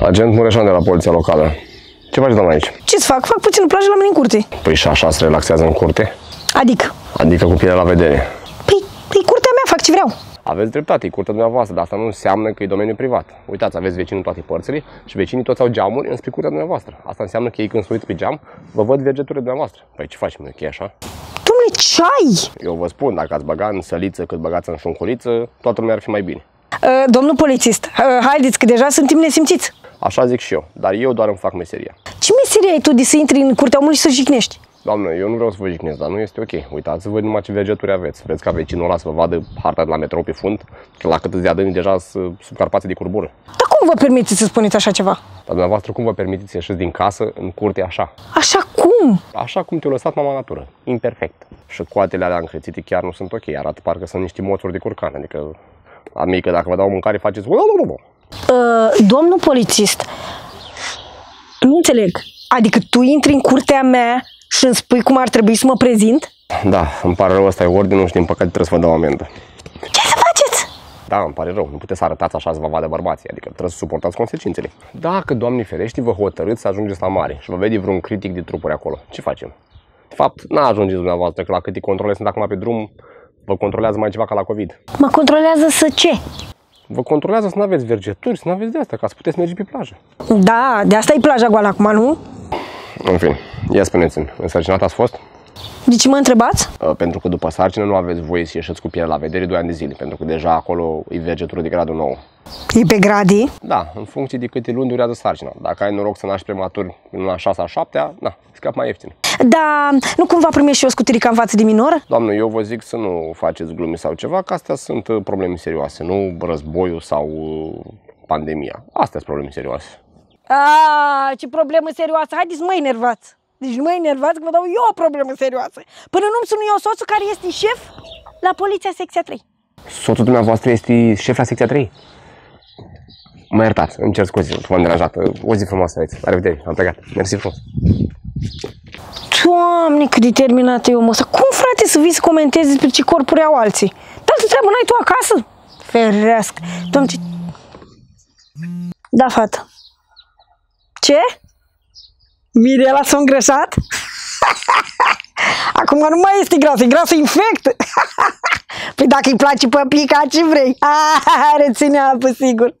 Agent Mureșan de la Poliția Locală. Ce faci, doamna, aici? Ce-ți fac? Fac puțin plajă la mine în curte. Păi și așa se relaxează în curte? Adică? Adică cu pielea la vedere. Păi, e curtea mea, fac ce vreau. Aveți dreptate, e curtea dumneavoastră, dar asta nu înseamnă că e domeniu privat. Uitați, aveți vecini în toate părțile și vecinii toți au geamuri înspre curtea dumneavoastră. Asta înseamnă că ei când sunt pe geam, vă văd vergeturile dumneavoastră. Păi ce facem, că e așa? Domnule, ce ai? Eu vă spun, dacă ați băga în săliță cât băgați în șunculiță, toată lumea ar fi mai bine. Uh, domnul polițist, uh, haideți că deja suntem nesimțiți. Așa zic și eu, dar eu doar îmi fac meseria. Ce meserie ai tu de să intri în curtea omului și să jignești? Doamnă, eu nu vreau să vă jignesc, dar nu este ok. Uitați-vă numai ce vergeturi aveți. Vreți ca vecinul ăla să vă vadă harta de la metrou pe fund, că la cât de adânc deja sunt sub Carpații de curbură. Dar cum vă permiteți să spuneți așa ceva? Dar dumneavoastră cum vă permiteți să ieșiți din casă în curte așa? Așa cum? Așa cum te-a lăsat mama natură. Imperfect. Și coatele alea încrețite chiar nu sunt ok. Arată parcă sunt niște moțuri de curcan. Adică, amică, dacă vă dau mâncare, faceți... Uh, domnul polițist, nu înțeleg. Adică tu intri în curtea mea și îmi spui cum ar trebui să mă prezint? Da, îmi pare rău, ăsta e ordinul și din păcate trebuie să vă dau amendă. Ce să faceți? Da, îmi pare rău, nu puteți să arătați așa să vă vadă bărbații, adică trebuie să suportați consecințele. Dacă, Doamne ferești, vă hotărâți să ajungeți la mare și vă vede vreun critic de trupuri acolo, ce facem? De fapt, n-ajungeți dumneavoastră, că la câte controle sunt acum pe drum, vă controlează mai ceva ca la COVID. Mă controlează să ce? Vă controlează să nu aveți vergeturi, să nu aveți de asta, ca să puteți merge pe plajă. Da, de asta e plaja goală acum, nu? În fin, ia spuneți-mi, însărcinat ați fost? De ce mă întrebați? Uh, Pentru că după sarcină nu aveți voie să ieșiți cu pielea la vedere 2 ani de zile, pentru că deja acolo e vergetură de gradul 9. E pe gradii? Da, în funcție de câte luni durează sarcina. Dacă ai noroc să naști prematur în la 6 a 7 na, scap mai ieftin. Da, nu cumva primești și o scutirică în față de minor? Doamnă, eu vă zic să nu faceți glume sau ceva, că astea sunt uh, probleme serioase, nu războiul sau uh, pandemia. Astea sunt probleme serioase. A, ce problemă serioasă! Haideți, mă enervați! Deci nu mă enervați că vă dau eu o problemă serioasă. Până nu-mi sun eu soțul care este șef la poliția secția 3. Soțul dumneavoastră este șef la secția 3? Mă iertați, îmi cer scuze, v-am deranjat. O zi frumoasă aveți. La revedere, am plecat. Mersi frumos. Doamne, cât de terminat e omul ăsta. Cum, frate, să vii să comentezi despre ce corpuri au alții? Dar tu treabă n-ai tu acasă? Ferească. Doamne, ce... Da, fată. Ce? Mirela s-a îngreșat? Acum nu mai este grasă, e grasă infect. păi dacă îi place pe pica, ce vrei? Ah, reține apă, sigur.